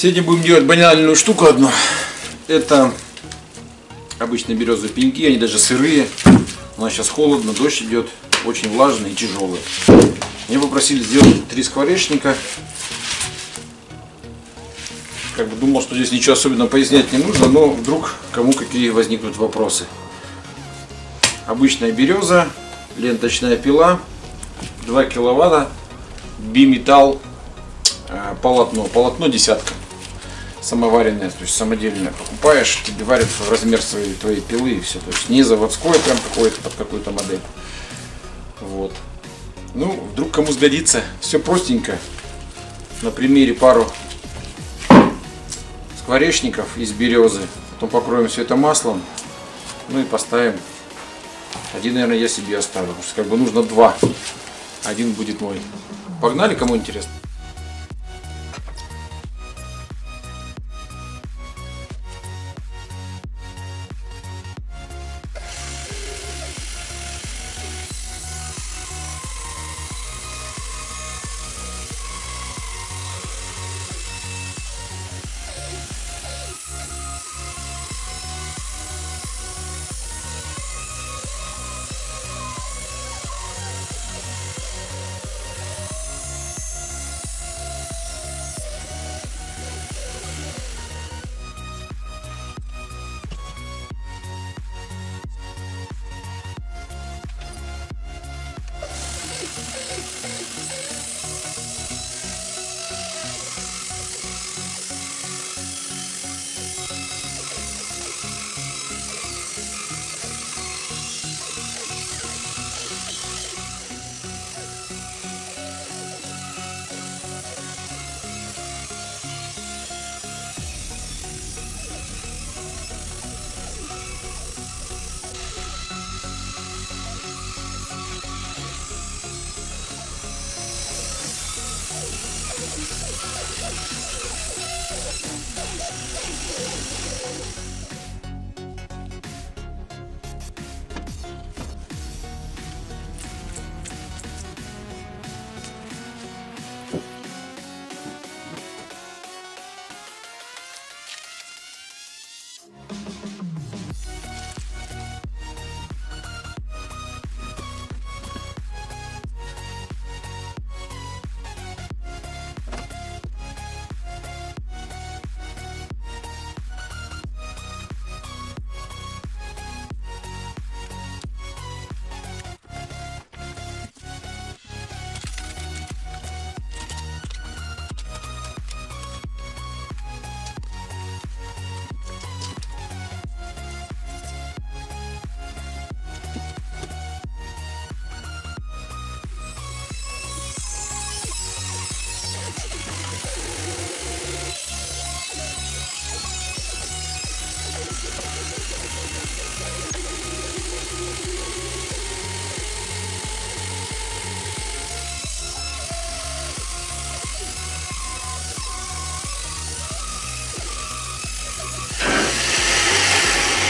Сегодня будем делать банальную штуку одну. Это обычные березовые пеньки, они даже сырые. У нас сейчас холодно, дождь идет, очень влажные и тяжелые. Меня попросили сделать три скворечника. Как бы думал, что здесь ничего особенно пояснять не нужно, но вдруг кому какие возникнут вопросы. Обычная береза, ленточная пила, 2 киловатта, биметалл, э, полотно, полотно десятка самоваренное, то есть самодельное покупаешь, тебе варят в размер своей твоей пилы и все, то есть не заводское прям какое-то под какую-то модель. Вот. Ну, вдруг кому сгодится. Все простенько. На примере пару скворечников из березы. Потом покроем все это маслом. Ну и поставим. Один, наверное, я себе оставлю. Потому что как бы нужно два. Один будет мой. Погнали, кому интересно. Thank you.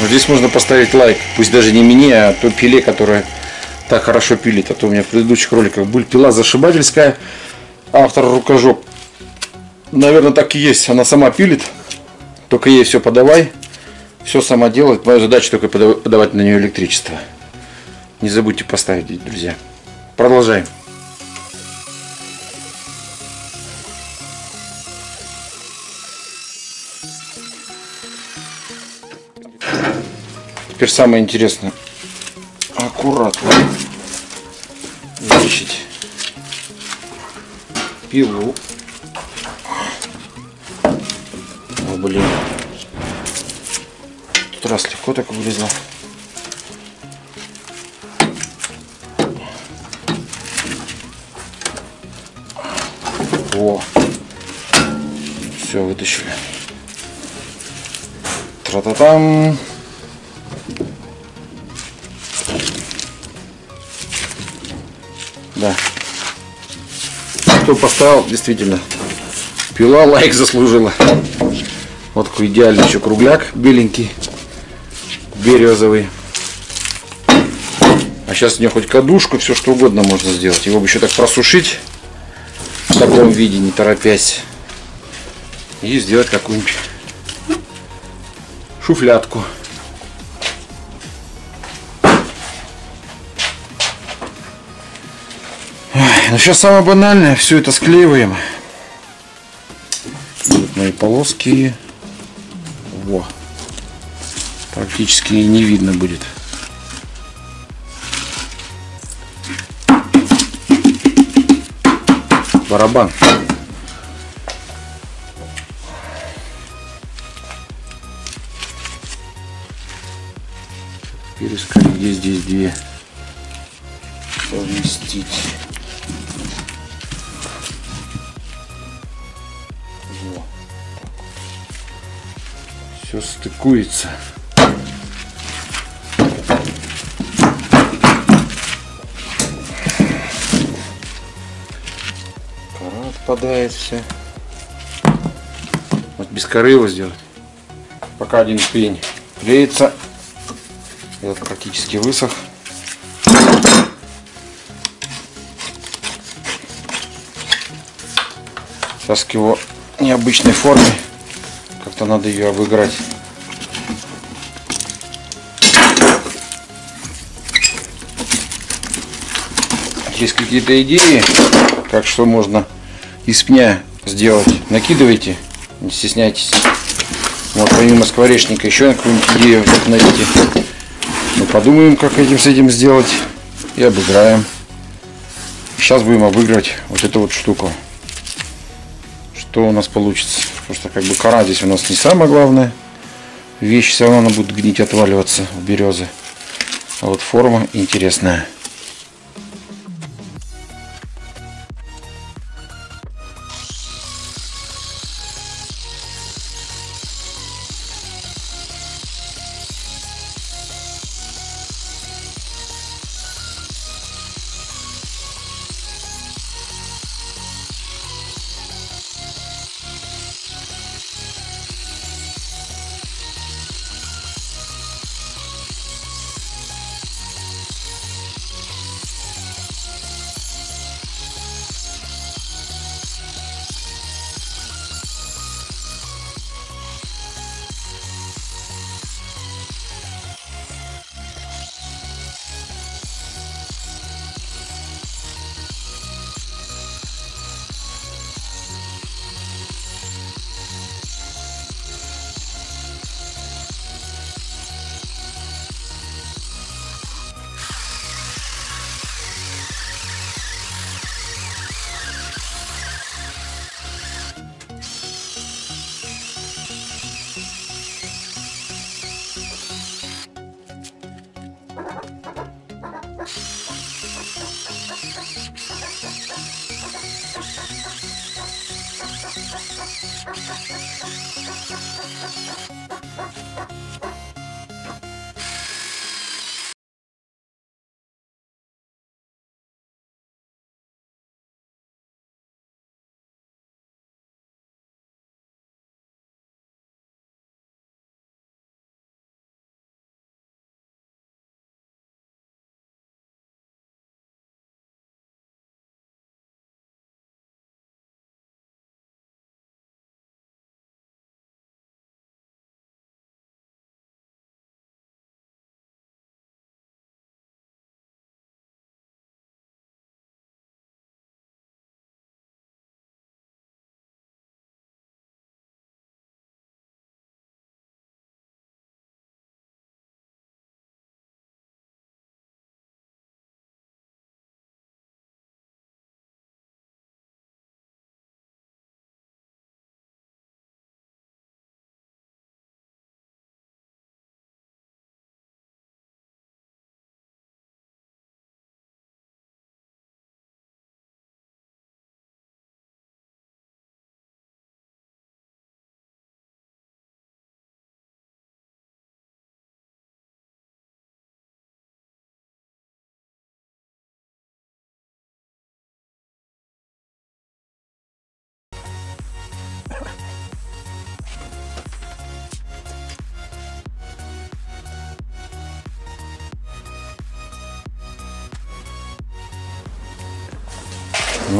Здесь можно поставить лайк, пусть даже не мне, а то пиле, которая так хорошо пилит. А то у меня в предыдущих роликах была пила зашибательская, автор рукожоп. Наверное, так и есть. Она сама пилит, только ей все подавай, все сама делает. Моя задача только подавать на нее электричество. Не забудьте поставить, друзья. Продолжаем. Теперь самое интересное. Аккуратно вытащить пилу. О, блин. Тут раз легко так вылезло. О, все, вытащили. Тра-та-там. Да. Кто поставил, действительно, пила лайк заслужила. Вот такой идеальный еще кругляк, беленький, березовый. А сейчас в нее хоть кадушку, все что угодно можно сделать. Его бы еще так просушить в таком виде, не торопясь. и сделать какую-нибудь шуфлятку. Ну сейчас самое банальное, все это склеиваем. Вот мои полоски. Во. Практически не видно будет. Барабан. Перескали, где здесь две совместить. Все стыкуется. Кора отпадает все. Вот без коры его сделать. Пока один пень клеится. Этот практически высох. Сейчас к его необычной форме. Как-то надо ее обыграть. Есть какие-то идеи, как что можно из пня сделать? Накидывайте, не стесняйтесь. Вот помимо скворечника еще какую-нибудь идею вдохновите. Мы подумаем, как этим с этим сделать и обыграем. Сейчас будем обыгрывать вот эту вот штуку. Что у нас получится. Потому что как бы кора здесь у нас не самое главное. Вещь все равно она будет гнить, отваливаться в березы. А вот форма интересная.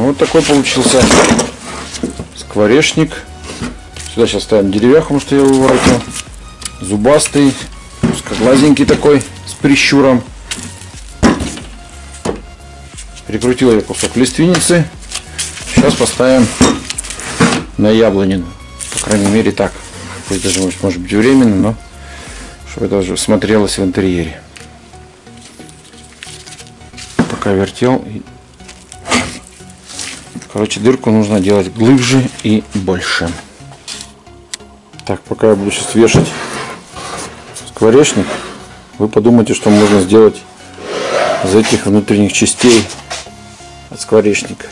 Ну, вот такой получился скворечник Сюда сейчас ставим деревяху, что я его воротил. Зубастый, узкоглазенький такой, с прищуром. Прикрутил я кусок лиственницы. Сейчас поставим на яблонину. По крайней мере так. Пусть даже может быть временно, но чтобы это уже смотрелось в интерьере. Пока вертел. Короче, дырку нужно делать глубже и больше. Так, пока я буду сейчас вешать скворечник, вы подумайте, что можно сделать из этих внутренних частей от скворечника.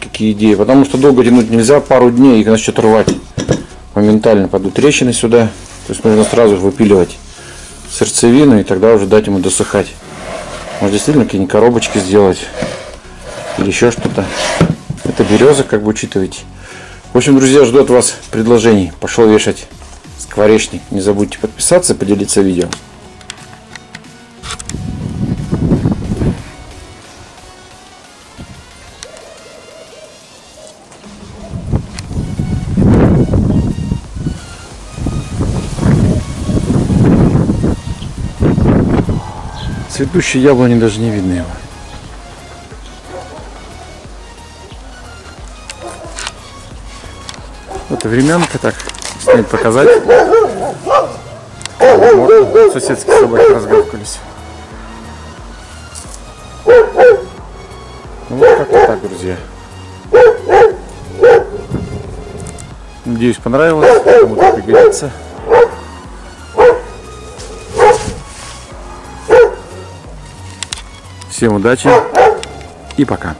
Какие идеи. Потому что долго тянуть нельзя, пару дней их начнет рвать. Моментально пойдут трещины сюда. То есть нужно сразу выпиливать сердцевину и тогда уже дать ему досыхать. Может действительно какие-нибудь коробочки сделать или еще что-то. Это береза, как бы учитывайте. В общем, друзья, жду от вас предложений. Пошел вешать скворечник. Не забудьте подписаться, поделиться видео. Цветущие яблони даже не видно его. Это временка так снять показать. Вот, соседские собаки разгавкались. Ну вот как-то так, друзья. Надеюсь, понравилось, кому-то пригодится. Всем удачи и пока.